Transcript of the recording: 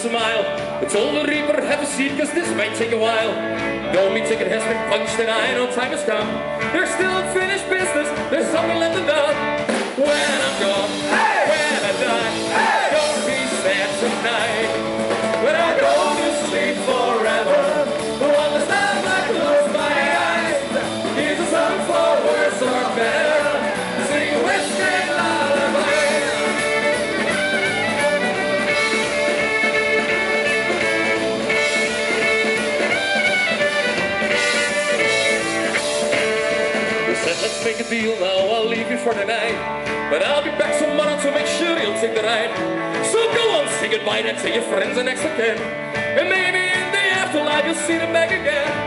smile. I told the Reaper, have a seat, cause this might take a while. The only ticket has been punched and I know time has come. There's still unfinished business, there's something Let's make a deal now, I'll leave you for the night. But I'll be back tomorrow to make sure you'll take the ride. So go on, say goodbye then to your friends and next kin And maybe in the afterlife you'll see them back again